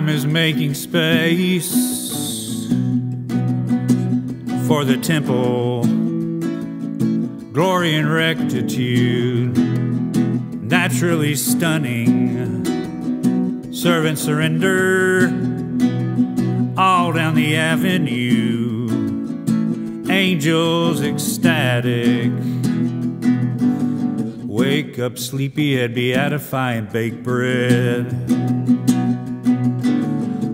Time is making space for the temple, glory and rectitude, naturally stunning. Servant surrender all down the avenue, angels ecstatic. Wake up, sleepyhead, beatify and bake bread.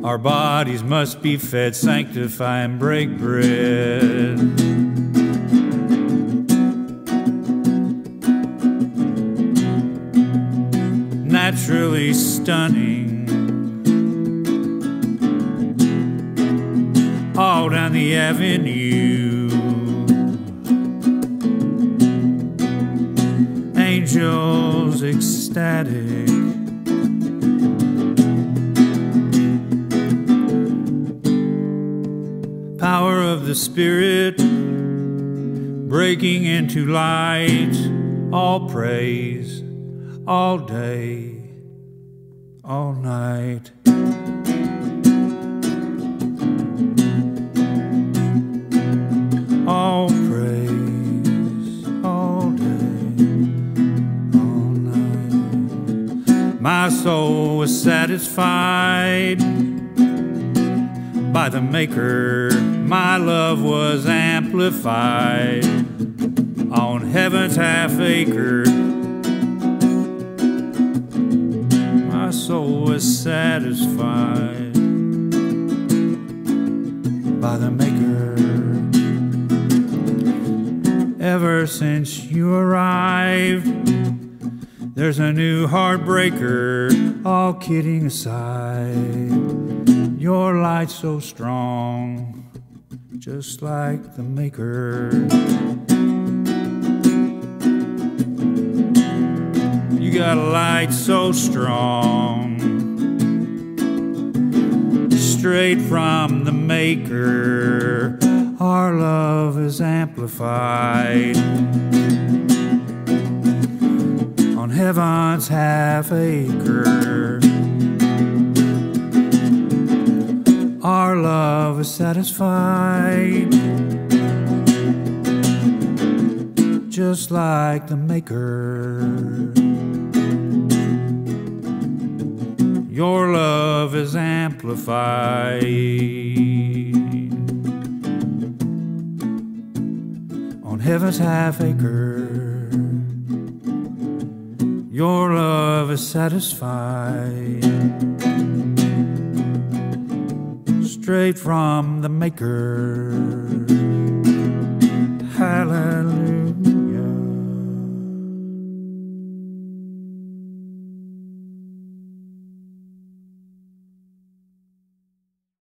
Our bodies must be fed, sanctify and break bread. Naturally stunning. All down the avenue. Angels ecstatic. Power of the Spirit breaking into light, all praise, all day, all night. All praise, all day, all night. My soul was satisfied by the Maker, my love was amplified on heaven's half acre. My soul was satisfied by the Maker. Ever since you arrived, there's a new heartbreaker, all kidding aside. Your light's so strong, just like the Maker. You got a light so strong, straight from the Maker. Our love is amplified on heaven's half acre. Our love is satisfied, just like the Maker. Your love is amplified on heaven's half acre. Your love is satisfied straight from the Maker.